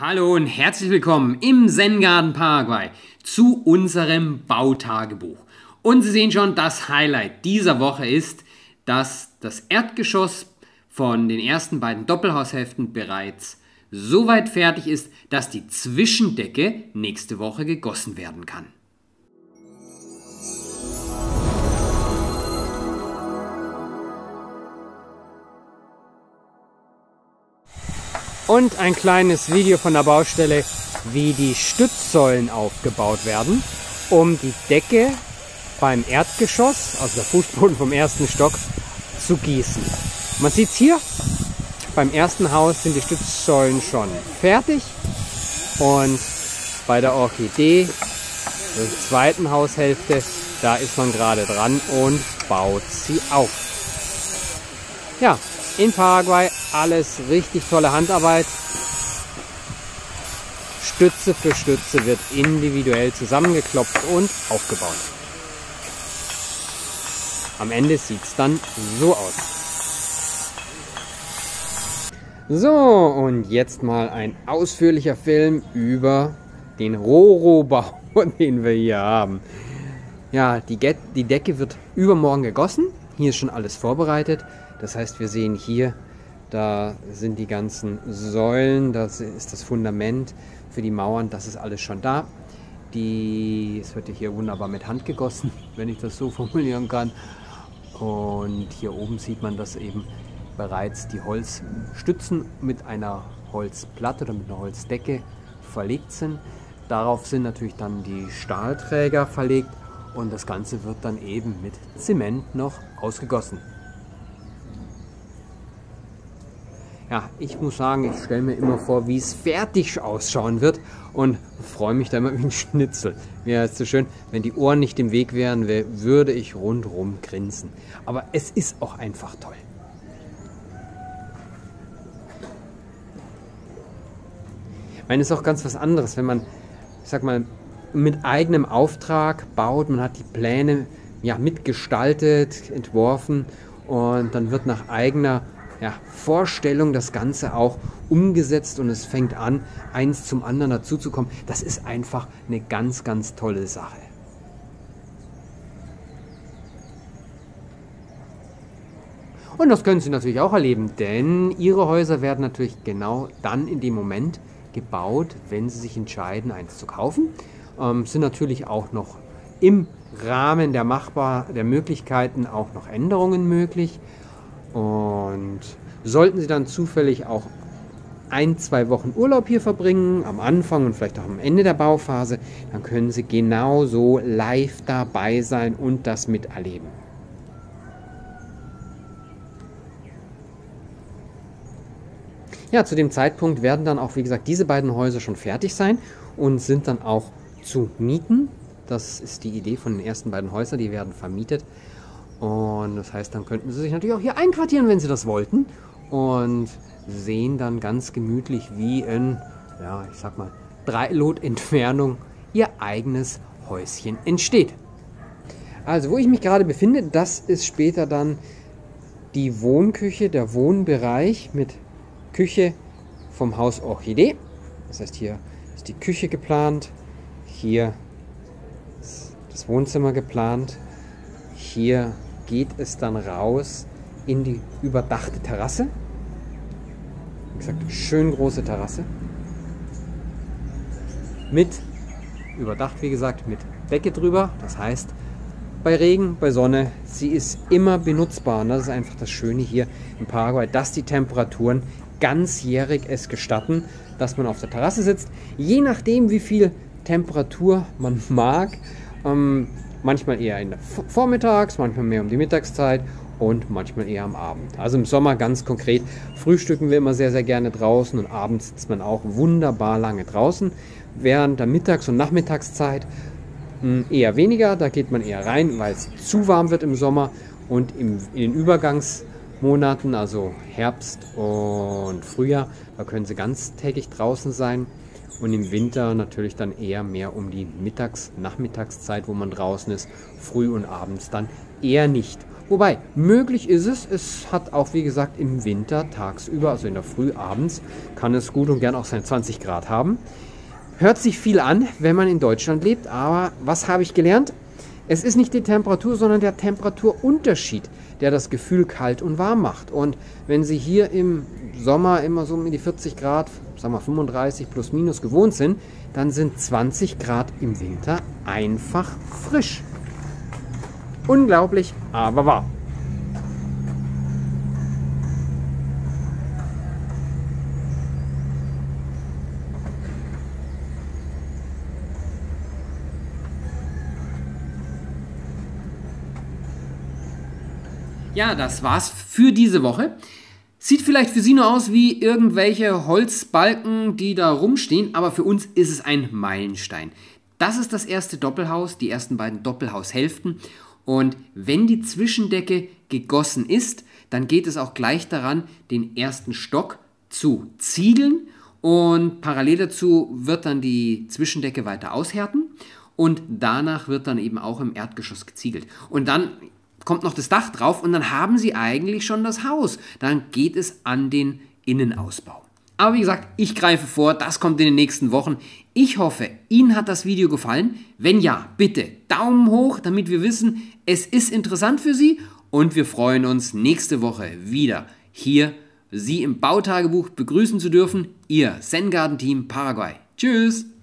Hallo und herzlich willkommen im Zen Garden Paraguay zu unserem Bautagebuch. Und Sie sehen schon, das Highlight dieser Woche ist, dass das Erdgeschoss von den ersten beiden Doppelhaushälften bereits so weit fertig ist, dass die Zwischendecke nächste Woche gegossen werden kann. Und ein kleines Video von der Baustelle, wie die Stützsäulen aufgebaut werden, um die Decke beim Erdgeschoss, also der Fußboden vom ersten Stock, zu gießen. Man sieht es hier, beim ersten Haus sind die Stützsäulen schon fertig und bei der Orchidee, der zweiten Haushälfte, da ist man gerade dran und baut sie auf. Ja, in Paraguay alles richtig tolle Handarbeit. Stütze für Stütze wird individuell zusammengeklopft und aufgebaut. Am Ende sieht es dann so aus. So, und jetzt mal ein ausführlicher Film über den Roro-Bau, den wir hier haben. Ja, die, die Decke wird übermorgen gegossen. Hier ist schon alles vorbereitet. Das heißt, wir sehen hier, da sind die ganzen Säulen, das ist das Fundament für die Mauern, das ist alles schon da. Die, es wird hier wunderbar mit Hand gegossen, wenn ich das so formulieren kann. Und hier oben sieht man, dass eben bereits die Holzstützen mit einer Holzplatte oder mit einer Holzdecke verlegt sind. Darauf sind natürlich dann die Stahlträger verlegt und das Ganze wird dann eben mit Zement noch ausgegossen. Ja, ich muss sagen, ich stelle mir immer vor, wie es fertig ausschauen wird und freue mich da immer wie ein Schnitzel. Mir ist so schön, wenn die Ohren nicht im Weg wären, würde ich rundherum grinsen. Aber es ist auch einfach toll. Ich meine, es ist auch ganz was anderes, wenn man, ich sag mal, mit eigenem Auftrag baut, man hat die Pläne ja, mitgestaltet, entworfen und dann wird nach eigener ja, Vorstellung das Ganze auch umgesetzt und es fängt an, eins zum anderen dazuzukommen. Das ist einfach eine ganz, ganz tolle Sache. Und das können Sie natürlich auch erleben, denn Ihre Häuser werden natürlich genau dann in dem Moment gebaut, wenn Sie sich entscheiden, eins zu kaufen. Ähm, sind natürlich auch noch im Rahmen der machbar der Möglichkeiten auch noch Änderungen möglich. Und sollten Sie dann zufällig auch ein, zwei Wochen Urlaub hier verbringen, am Anfang und vielleicht auch am Ende der Bauphase, dann können Sie genauso live dabei sein und das miterleben. Ja, zu dem Zeitpunkt werden dann auch, wie gesagt, diese beiden Häuser schon fertig sein und sind dann auch zu mieten. Das ist die Idee von den ersten beiden Häusern, die werden vermietet. Und das heißt, dann könnten Sie sich natürlich auch hier einquartieren, wenn Sie das wollten. Und sehen dann ganz gemütlich, wie in, ja, ich sag mal, drei Lot Entfernung Ihr eigenes Häuschen entsteht. Also, wo ich mich gerade befinde, das ist später dann die Wohnküche, der Wohnbereich mit Küche vom Haus Orchidee. Das heißt, hier ist die Küche geplant, hier ist das Wohnzimmer geplant, hier geht es dann raus in die überdachte Terrasse. Wie gesagt, schön große Terrasse. Mit, überdacht wie gesagt, mit Decke drüber. Das heißt, bei Regen, bei Sonne, sie ist immer benutzbar. Und das ist einfach das Schöne hier in Paraguay, dass die Temperaturen ganzjährig es gestatten, dass man auf der Terrasse sitzt. Je nachdem, wie viel Temperatur man mag, ähm, Manchmal eher in der Vormittags, manchmal mehr um die Mittagszeit und manchmal eher am Abend. Also im Sommer ganz konkret frühstücken wir immer sehr, sehr gerne draußen und abends sitzt man auch wunderbar lange draußen. Während der Mittags- und Nachmittagszeit hm, eher weniger, da geht man eher rein, weil es zu warm wird im Sommer und im, in den Übergangsmonaten, also Herbst und Frühjahr, da können sie ganztägig draußen sein und im Winter natürlich dann eher mehr um die Mittags-, Nachmittagszeit, wo man draußen ist, früh und abends dann eher nicht. Wobei, möglich ist es, es hat auch wie gesagt im Winter tagsüber, also in der Früh abends, kann es gut und gern auch seine 20 Grad haben. Hört sich viel an, wenn man in Deutschland lebt, aber was habe ich gelernt? Es ist nicht die Temperatur, sondern der Temperaturunterschied, der das Gefühl kalt und warm macht. Und wenn Sie hier im Sommer immer so um die 40 Grad, sagen wir 35 plus minus gewohnt sind, dann sind 20 Grad im Winter einfach frisch. Unglaublich, aber wahr. Ja, das war's für diese Woche. Sieht vielleicht für Sie nur aus wie irgendwelche Holzbalken, die da rumstehen, aber für uns ist es ein Meilenstein. Das ist das erste Doppelhaus, die ersten beiden Doppelhaushälften. Und wenn die Zwischendecke gegossen ist, dann geht es auch gleich daran, den ersten Stock zu ziegeln. Und parallel dazu wird dann die Zwischendecke weiter aushärten. Und danach wird dann eben auch im Erdgeschoss geziegelt. Und dann kommt noch das Dach drauf und dann haben Sie eigentlich schon das Haus. Dann geht es an den Innenausbau. Aber wie gesagt, ich greife vor, das kommt in den nächsten Wochen. Ich hoffe, Ihnen hat das Video gefallen. Wenn ja, bitte Daumen hoch, damit wir wissen, es ist interessant für Sie und wir freuen uns nächste Woche wieder hier Sie im Bautagebuch begrüßen zu dürfen. Ihr Zen Garden Team Paraguay. Tschüss!